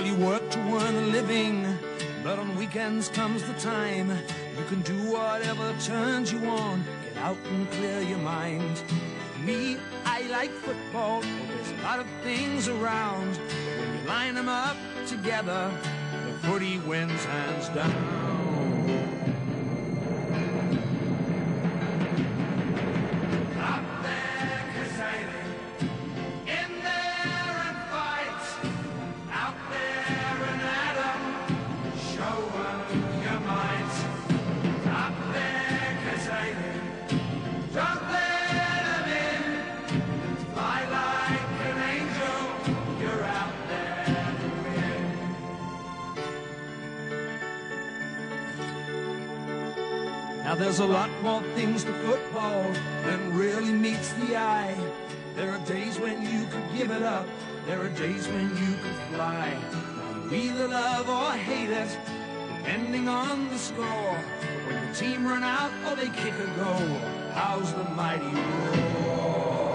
Well, you work to earn a living, but on weekends comes the time you can do whatever turns you on. Get out and clear your mind. Me, I like football. Well, there's a lot of things around. When you line them up together, the footy wins hands down. Now there's a lot more things to football than really meets the eye. There are days when you could give it up. There are days when you could fly. You either love or hate it, depending on the score. When the team run out or they kick a goal, how's the mighty roar?